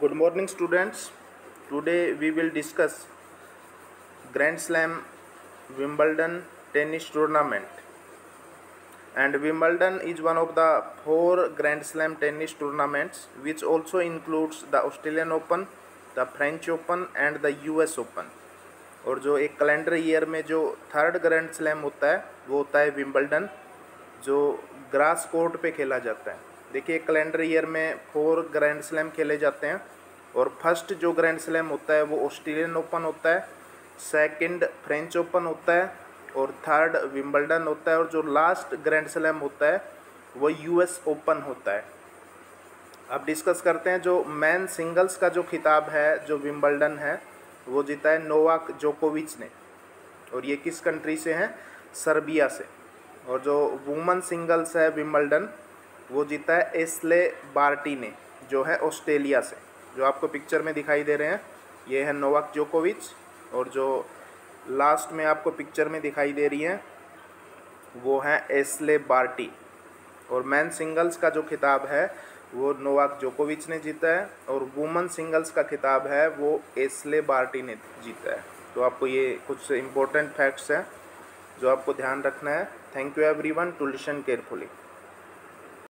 Good morning students today we will discuss Grand Slam Wimbledon tennis tournament and Wimbledon is one of the four Grand Slam tennis tournaments which also includes the Australian Open the French Open and the US Open और जो एक calendar year में जो third grand slam होता है, वो होता है विम्बलडन जो ग्रास कोर्ट पर खेला जाता है। देखिए कैलेंडर ईयर में फोर ग्रैंड स्लैम खेले जाते हैं और फ़र्स्ट जो ग्रैंड स्लैम होता है, वो ऑस्ट्रेलियन ओपन होता है सेकंड फ्रेंच ओपन होता है और थर्ड विम्बल्डन होता है और जो लास्ट ग्रैंड स्लैम होता है, वो यूएस ओपन होता है। अब डिस्कस करते हैं, जो मैन सिंगल्स का जो खिताब है, जो विम्बल्डन है, वो जीता है नोवाक जोकोविच ने। और ये किस कंट्री से हैं? सर्बिया से। और जो वुमन सिंगल्स है विम्बल्डन वो जीता है एस्ले बार्टी ने, जो है ऑस्ट्रेलिया से। जो आपको पिक्चर में दिखाई दे रहे हैं, ये है नोवाक जोकोविच, और जो लास्ट में आपको पिक्चर में दिखाई दे रही हैं, वो हैं एस्ले बार्टी। और मैन सिंगल्स का जो खिताब है, वो नोवाक जोकोविच ने जीता है, और वुमन सिंगल्स का खिताब है, वो एस्ले बार्टी ने जीता है। तो आपको ये कुछ इम्पोर्टेंट फैक्ट्स हैं, जो आपको ध्यान रखना है। Thank you everyone to listen carefully